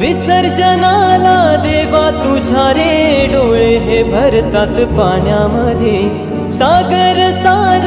विसर्जनाला देवा तुझा रे डोळे हे भरतात पाण्यामध्ये. सागर